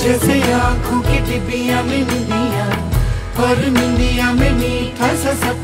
जैसे आँखों की डिबिया में मिंदिया और निंदिया में मीठा सा सपना।